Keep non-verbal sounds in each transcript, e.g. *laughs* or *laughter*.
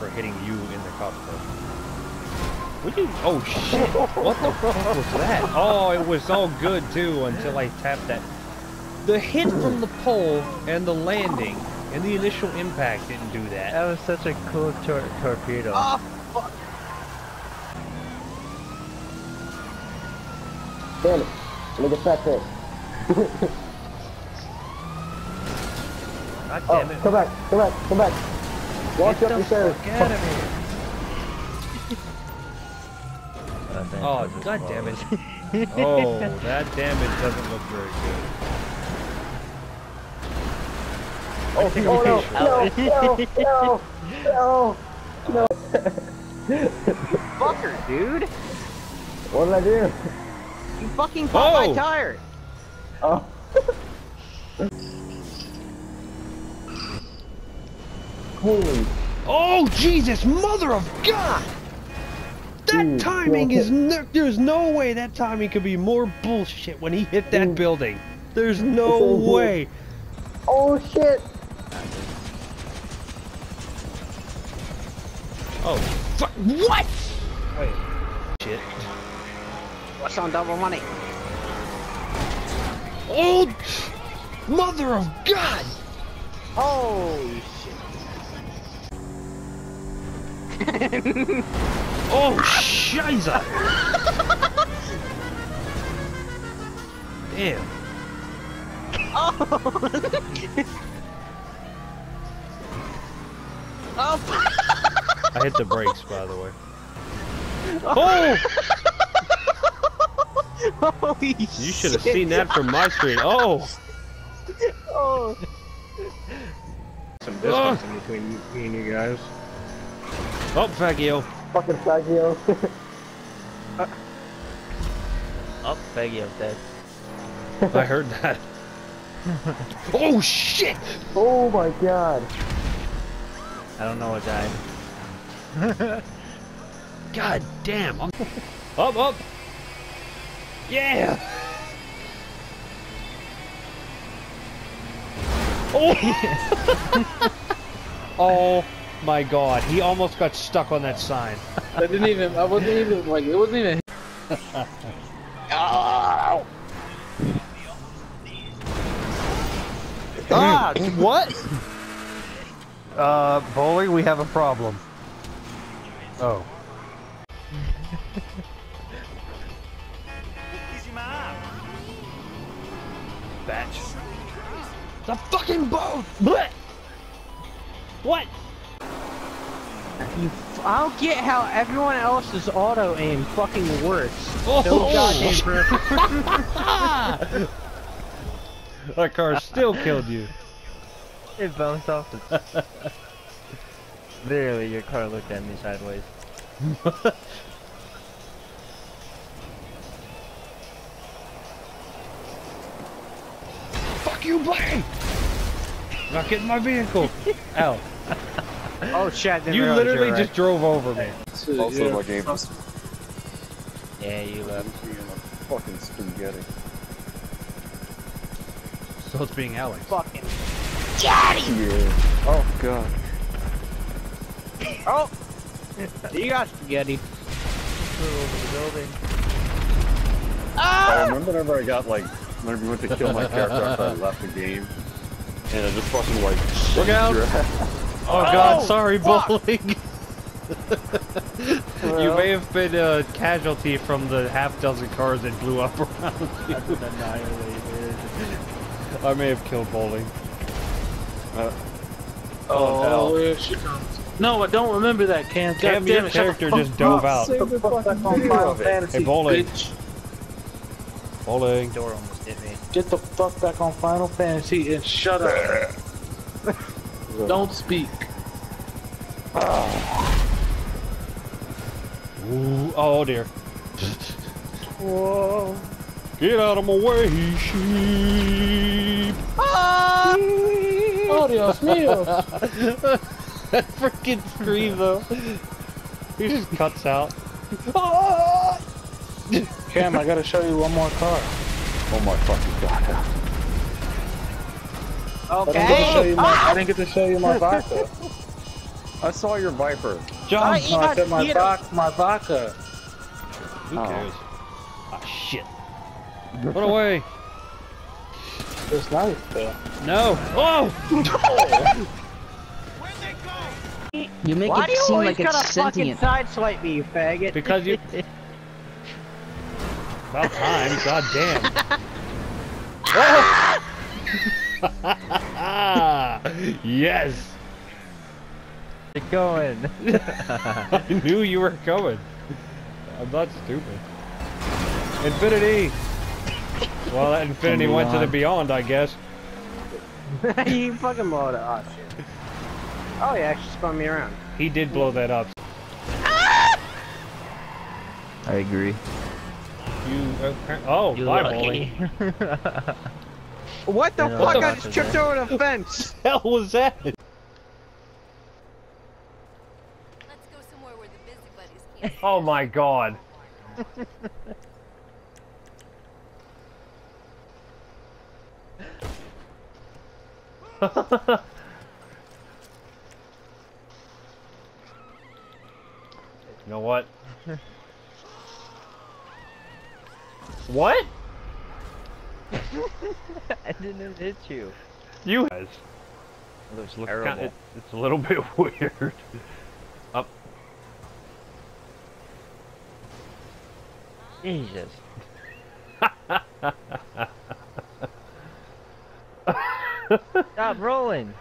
for hitting you in the cockpit. Would you? Oh shit! What the fuck was that? Oh, it was all good too until I tapped that. The hit from the pole and the landing and the initial impact didn't do that. That was such a cool tor torpedo. Oh, fuck. Damn it. Look at that thing. God Oh, damn it. come back, come back, come back. Walk Get up the the fuck out of here. *laughs* Oh, thank Oh, God, god damn it. *laughs* *laughs* Oh, that damage doesn't look very good. Oh, think oh we no, should- no, no, no, no. Fucker, dude. What did I do? You fucking popped Oh. my tire. Oh. Holy Oh, Jesus, mother of God! That Dude, timing yeah. is no, there's no way that timing could be more bullshit when he hit that Dude. building. There's no *laughs* oh. way. Oh shit! Oh, fuck, what? Wait. Shit. What's on double money? Oh, mother of God! Holy shit. *laughs* Oh, shiza! Damn. Oh, *laughs* oh! I hit the brakes, by the way. Oh! holy You should have seen that from my screen. Oh! Oh. Some distance in between me and you guys. Oh, Faggio. Fucking Faggio. *laughs* Oh, Faggio's dead. I heard that. *laughs* oh, shit! oh my god. I don't know what died. *laughs* God damn. I'm... Up, up! Yeah! Oh! oh my god, he almost got stuck on that sign. I didn't even. I wasn't even like. It wasn't even. *laughs* Ah, what? Uh, bowling, we have a problem. Oh. Batch. The fucking boat! Blech! What? You f- I don't get how everyone else's auto aim fucking works. Oh! So goddamn *laughs* that car still killed you. It bounced off the... *laughs* Literally, your car looked at me sideways. *laughs* Fuck you, Blaine! Not getting my vehicle. Ow. Oh shit! I You literally were just drove over me. Also, my game was Yeah, you left. fucking spaghetti. So it's being Alex. right. fucking. Yeah. Oh god. Oh, you got spaghetti. Flew over the building. I ah! remember whenever I got like, whenever you went to kill my character after I left the game, and I just fucking like. Look out. Your. Oh god, Oh, sorry, fuck. bowling. *laughs* you may have been a casualty from the half dozen cars that blew up around *laughs* you. Annihilated. I may have killed bowling. Uh, Oh, yeah, she comes. No, I don't remember that, Cam. God Cam, damn your it, the character just dove out. Save the fucking Final Fantasy, Hey, bowling. bitch. Bowling. Door almost hit me. Get the fuck back on Final Fantasy and shut up. Don't speak. Ooh, oh dear. Whoa. Get out of my way, sheep. Ah! Oh, Dios mío. that freaking scream though. He just cuts out. Ah! Cam, I gotta show you one more car. oh my fucking god. I didn't get to show you my, I didn't get to show you my *laughs* Viper. I saw your Viper. John, I- Oh, I said my you vodka, my vodka. who Oh. cares? Ah, shit. *laughs* Put away. It's nice though. No. Oh! *laughs* You make Why do it you seem always gotta fucking sideswipe me, you faggot? Because you. About time. God damn. Oh! *laughs* yes. Get going. *laughs* *laughs* I knew you were coming. I'm not stupid. Infinity. Well, that infinity went to the beyond, I guess. you fucking blow it up. Oh, shit. Oh, yeah, actually spun me around. He did blow that up. I agree. You. appar- Oh, You bye. Bowling. What the Yeah, fuck? what I just tripped over the fence. *laughs* hell was that? Let's go somewhere where the busybodies can't. *laughs* Oh my god. *laughs* you know what? what? *laughs* I didn't hit you. You guys. Looks Look, terrible. kinda- it- it's a little *laughs* bit weird. Up. Jesus. *laughs* Stop rolling.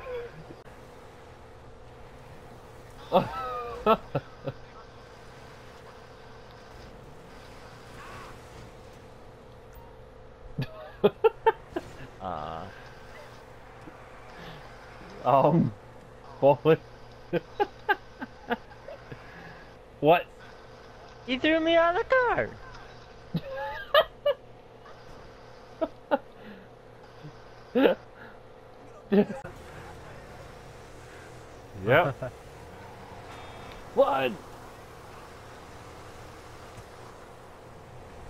Ah. Um, bowling. what? He threw me out of the car. Yep. what?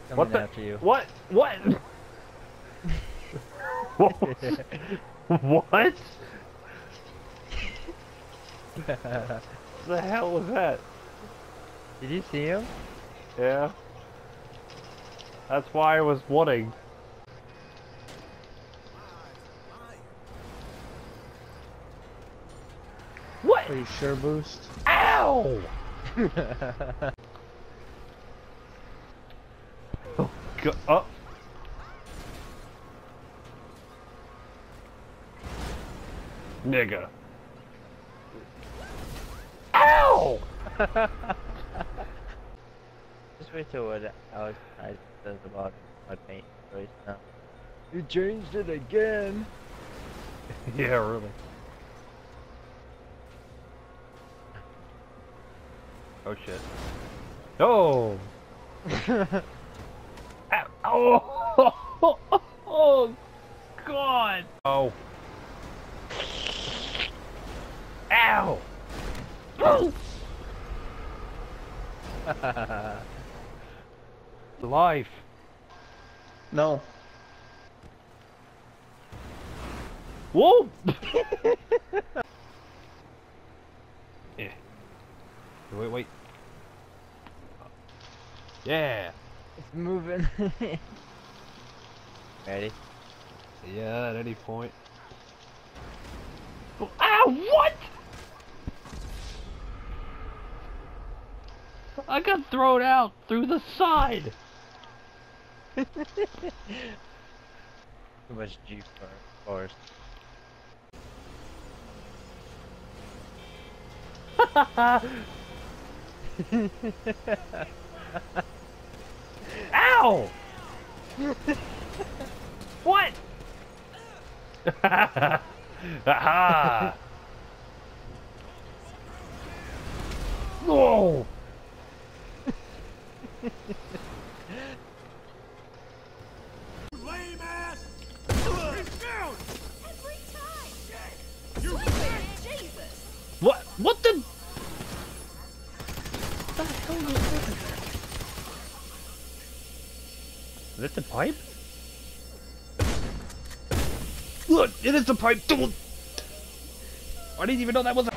Coming What the- after you. What? What? what? what? *laughs* the hell was that? Did you see him? Yeah. That's why I was wanting. What? Are you sure, Boost? Ow! oh, *laughs* oh go up. Nigga. Ow! *laughs* Just wait till what Alex I says about my paint choice now. You changed it again. *laughs* Yeah, really. Oh shit. Oh! *laughs* Ow. Oh! *laughs* Oh! God! Oh. Ow! Life. No. Whoa! *laughs* yeah. Wait, wait. Yeah. It's moving. *laughs* Ready? Yeah, at any point. Oh, Ow! What? I got thrown out through the side. Too much G force. *laughs* Ow! what? Aha! *laughs* Whoa! What the? What the hell is that? Is that the pipe? Look, it is the pipe. Don't. I didn't even know that was. A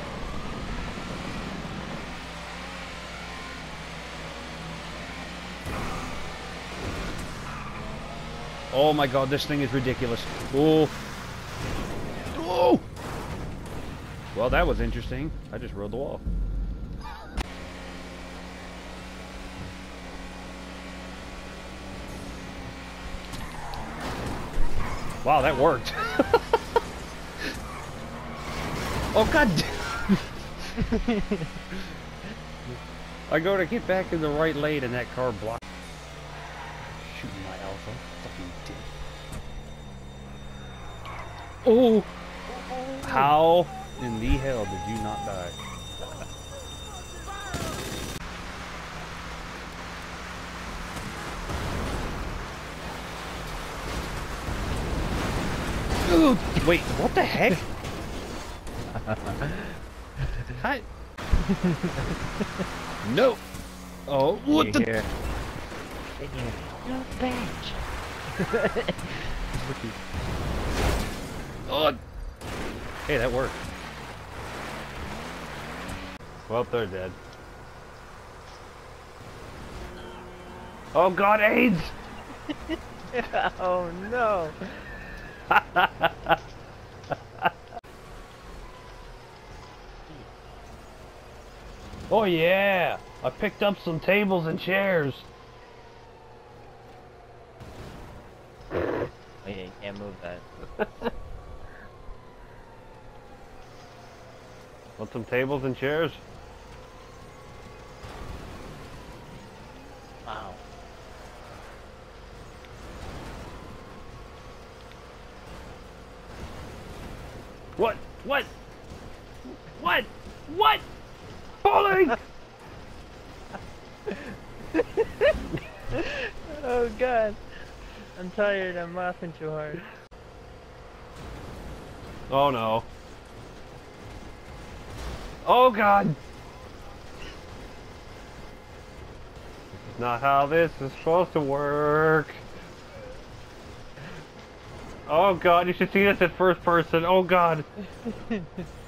oh my god, this thing is ridiculous. Oh. Well, that was interesting. I just rode the wall. Wow, that worked. *laughs* oh god. *laughs* I go to get back in the right lane and that car blocked. Shooting my alpha. Fucking dick. Oh! oh, oh. How in the hell did you not die? Wait, what the heck? *laughs* Hi. *laughs* no. Oh, what the? Here. In here. No bitch. Oh. Hey, that worked. Well, they're dead. Oh God, AIDS! *laughs* oh no. *laughs* Oh yeah! I picked up some tables and chairs. Oh yeah, you can't move that. *laughs* Want some tables and chairs? Wow. What? What? What? What? Bowling! *laughs* Oh god. I'm tired, I'm laughing too hard. oh no. Oh God! This is not how this is supposed to work. Oh God, you should see this in first person. Oh God. *laughs*